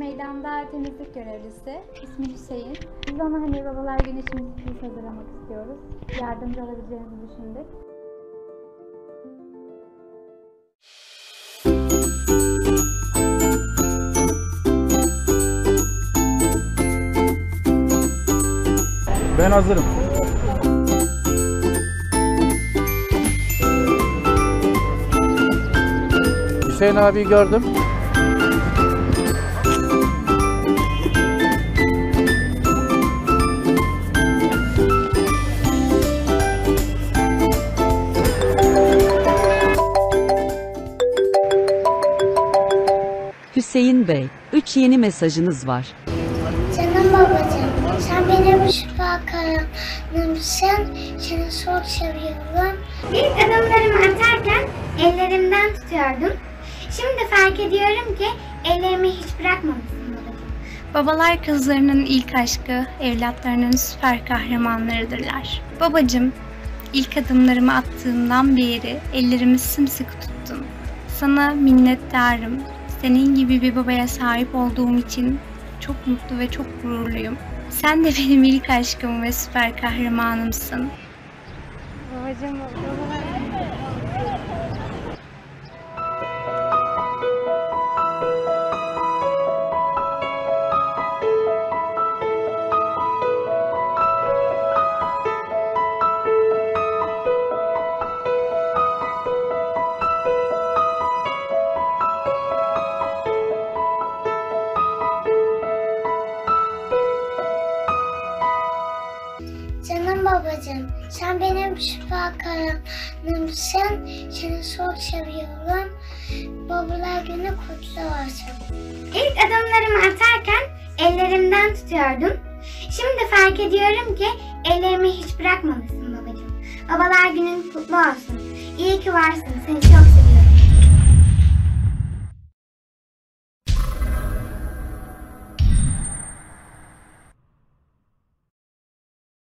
meydanda temizlik görevlisi. İsmi Hüseyin. Biz ona hani babalar günü için sürpriz hazırlamak istiyoruz. Yardımcı olabileceğinizi düşündük. Ben hazırım. Hüseyin abi gördüm. Hüseyin Bey, 3 yeni mesajınız var. Canım babacığım, sen benim şifa kahramanımsın. Seni çok seviyorum. İlk adımlarımı atarken ellerimden tutuyordum. Şimdi fark ediyorum ki ellerimi hiç bırakmamışsın babacığım. Babalar kızlarının ilk aşkı, evlatlarının süper kahramanlarıdırlar. Babacım, ilk adımlarımı attığımdan beri ellerimi sımsıkı tuttun. Sana minnettarım. Senin gibi bir babaya sahip olduğum için çok mutlu ve çok gururluyum. Sen de benim ilk aşkım ve süper kahramanımsın. Babacığım, Canım babacığım, sen benim şifa kahramanımsın. Seni çok seviyorum. Babalar günü kutlu olsun. İlk adımlarımı atarken ellerimden tutuyordum. Şimdi fark ediyorum ki ellerimi hiç bırakmamışsın babacığım. Babalar günün kutlu olsun. İyi ki varsın. Seni çok seviyorum.